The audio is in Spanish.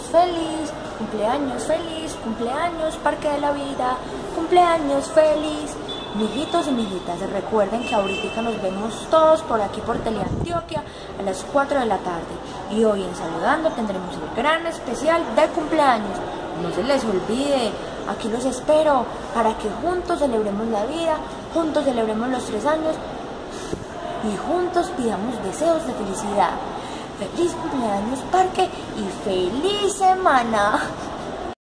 feliz, cumpleaños feliz, cumpleaños Parque de la Vida, cumpleaños feliz. Mijitos y mijitas, recuerden que ahorita nos vemos todos por aquí por Teleantioquia a las 4 de la tarde. Y hoy en Saludando tendremos el gran especial de cumpleaños. No se les olvide, aquí los espero para que juntos celebremos la vida, juntos celebremos los tres años y juntos pidamos deseos de felicidad. Feliz cumpleaños parque y feliz semana.